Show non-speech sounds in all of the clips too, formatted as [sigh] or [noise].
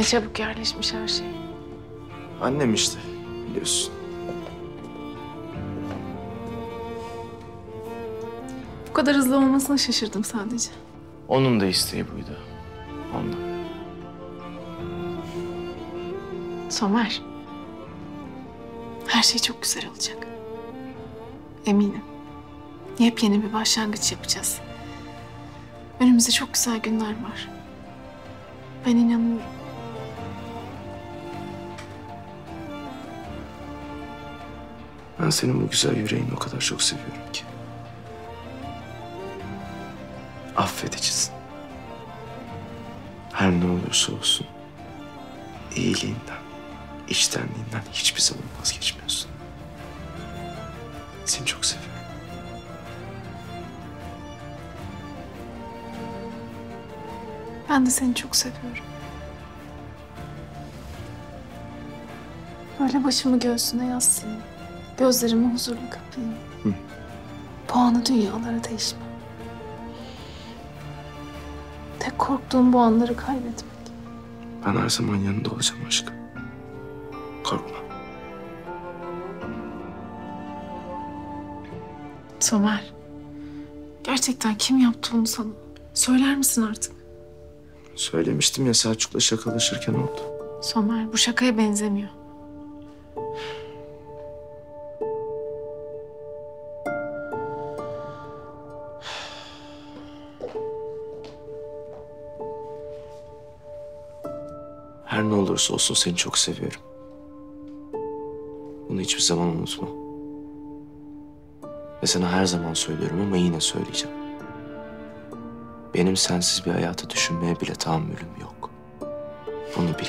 Ne çabuk yerleşmiş her şey. Annem işte biliyorsun. Bu kadar hızlı olmasına şaşırdım sadece. Onun da isteği buydu. Ondan. Somer. Her şey çok güzel olacak. Eminim. Yepyeni bir başlangıç yapacağız. Önümüzde çok güzel günler var. Ben inanıyorum. Ben senin bu güzel yüreğini o kadar çok seviyorum ki. Affedicisin. Her ne olursa olsun iyiliğinden, içtenliğinden hiçbir zaman vazgeçmiyorsun. Seni çok seviyorum. Ben de seni çok seviyorum. Böyle başımı göğsüne yaslayayım. Gözlerimi huzurlu kapayım. Hı. Bu anı dünyalara değişmem. Tek korktuğum bu anları kaybetmek. Ben her zaman yanında olacağım aşkım. Korkma. Somer. Gerçekten kim yaptı onu sana? Söyler misin artık? Söylemiştim ya Selçuk'la şakalaşırken oldu. Somer bu şakaya benzemiyor. Her ne olursa olsun seni çok seviyorum. Bunu hiçbir zaman unutma. Ve sana her zaman söylüyorum ama yine söyleyeceğim. Benim sensiz bir hayatı düşünmeye bile tahammülüm yok. Bunu bil.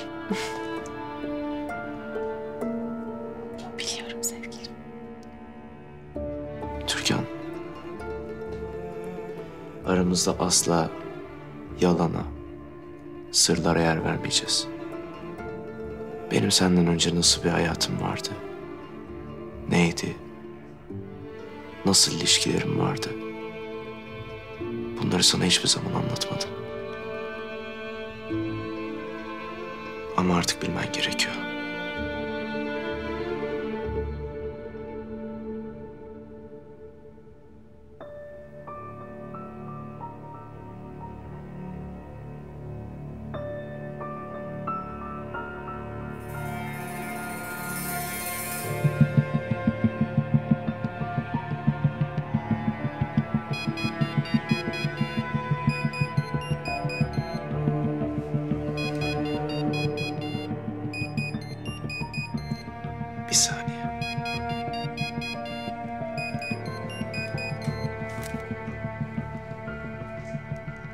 [laughs] Biliyorum sevgilim. Türkan. Aramızda asla yalana, sırlara yer vermeyeceğiz. Benim senden önce nasıl bir hayatım vardı? Neydi? Nasıl ilişkilerim vardı? Bunları sana hiçbir zaman anlatmadım. Ama artık bilmen gerekiyor.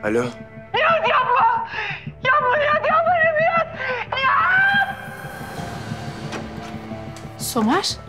Alo. Somer.